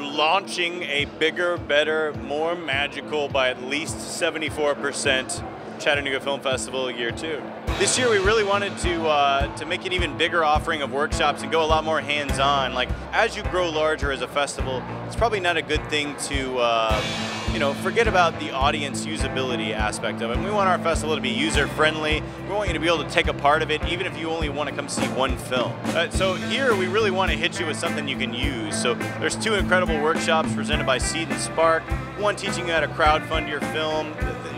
launching a bigger, better, more magical by at least 74% Chattanooga Film Festival year two. This year we really wanted to uh, to make an even bigger offering of workshops and go a lot more hands-on. Like as you grow larger as a festival, it's probably not a good thing to uh, you know, forget about the audience usability aspect of it. We want our festival to be user friendly. We want you to be able to take a part of it, even if you only want to come see one film. Uh, so here we really want to hit you with something you can use. So there's two incredible workshops presented by Seed and Spark. One teaching you how to crowdfund your film,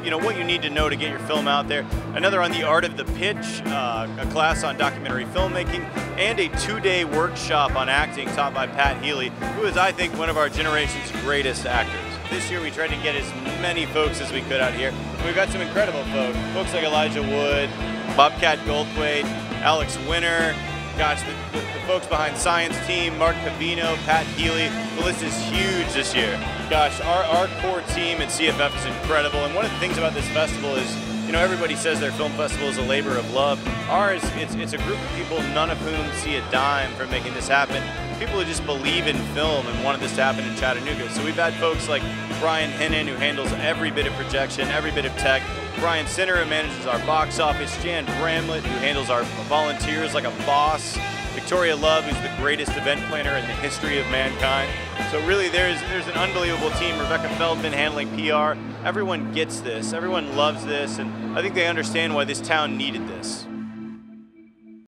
you know, what you need to know to get your film out there. Another on the art of the pitch, uh, a class on documentary filmmaking, and a two-day workshop on acting taught by Pat Healy, who is, I think, one of our generation's greatest actors this year we tried to get as many folks as we could out here. We've got some incredible folks, folks like Elijah Wood, Bobcat Goldthwait, Alex Winter, gosh, the, the, the, folks behind Science Team, Mark Cavino, Pat Healy, the list is huge this year. Gosh, our, our core team at CFF is incredible, and one of the things about this festival is you know, everybody says their film festival is a labor of love. Ours, it's, it's a group of people, none of whom see a dime for making this happen. People who just believe in film and wanted this to happen in Chattanooga. So we've had folks like Brian Hennon, who handles every bit of projection, every bit of tech. Brian Sinner, who manages our box office. Jan Bramlett, who handles our volunteers like a boss. Victoria Love, who's the greatest event planner in the history of mankind. So really, there's there's an unbelievable team. Rebecca Feldman handling PR. Everyone gets this. Everyone loves this, and I think they understand why this town needed this.